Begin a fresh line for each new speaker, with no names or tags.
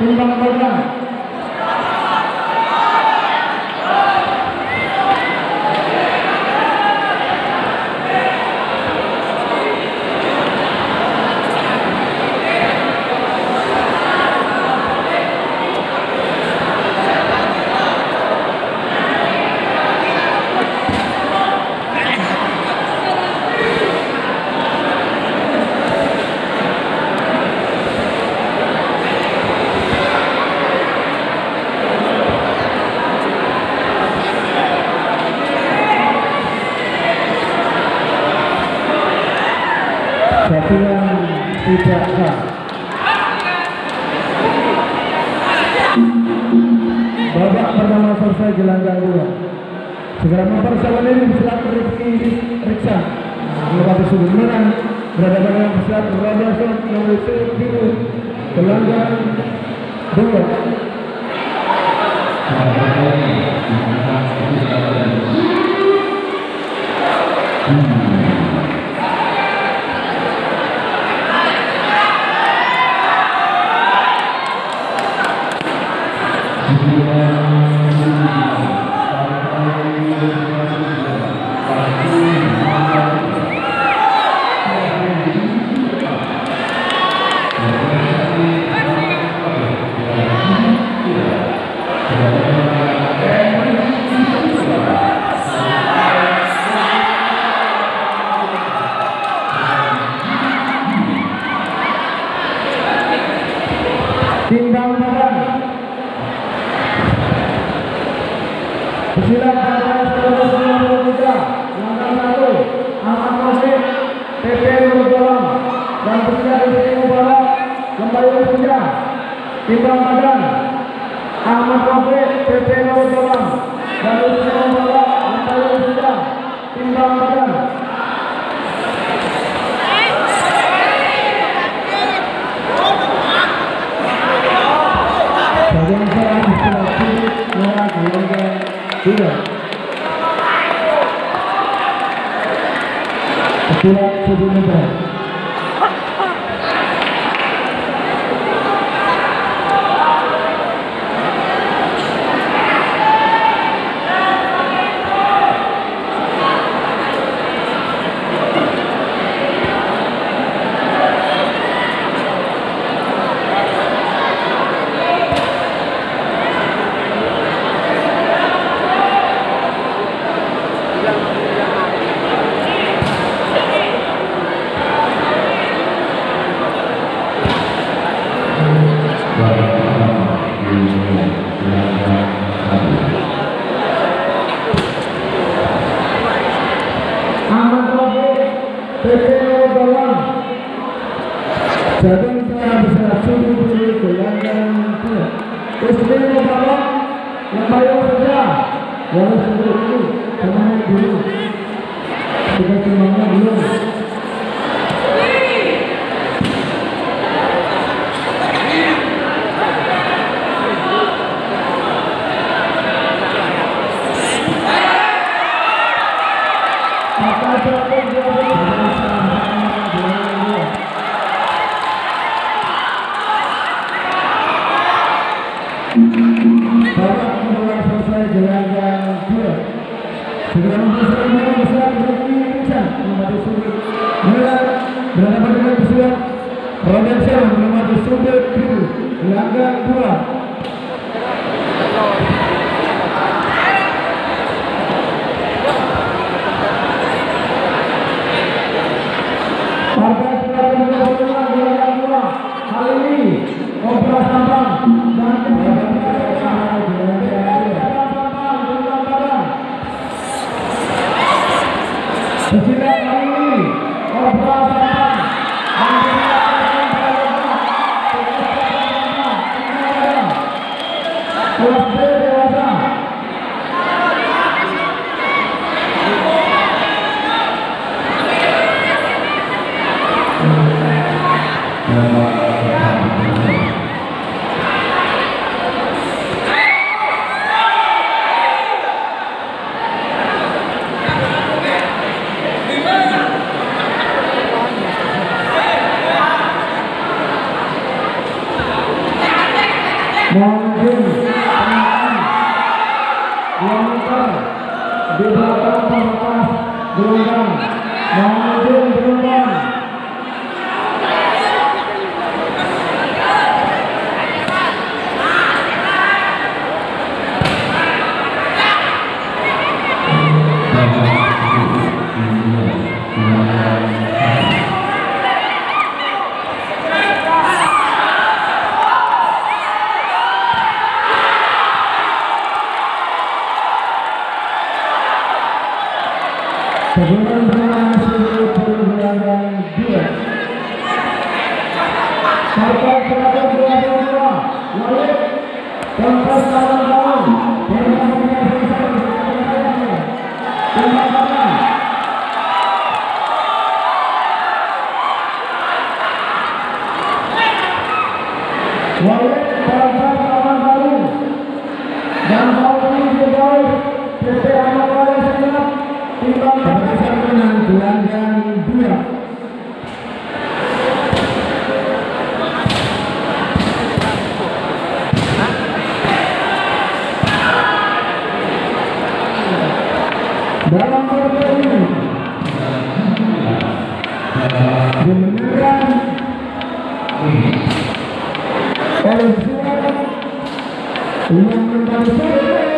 timbang badan satu yang sah babak pertama selesai gelanggang dua. Segera mempersiapkan diri pesilat Rifki Riksa. Melewati sudut menang berhadapan dengan pesilat Raja Son yang berisi biru gelanggang dua. Timbang timbang badan Ahmad Masih PP Nurul dan Rizky Mubarak kembali bekerja timbang badan Bagian tujuh meter. Terceiro balão, é para eu pegar. Agora eu vou aqui, tomar um gol. Você vai tomar um gol. Thank you. Subir Milan gelanggang mohon Sebelum berhasil pergerakan dua Sampai 122 Walid Tempat kawan-kawan Tempat menyaksikan Terima kasih. Walid tempat kawan-kawan Dan tahun ini sejauh PT Anak Raya Senap Timbang Gelanggang dua. Dalam partai ini dimenangkan oleh Zuan yang mendapat